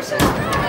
まし。